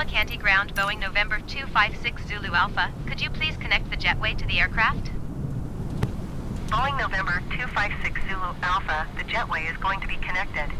Alicante ground Boeing November 256 Zulu Alpha. Could you please connect the jetway to the aircraft? Boeing November 256 Zulu Alpha, the jetway is going to be connected.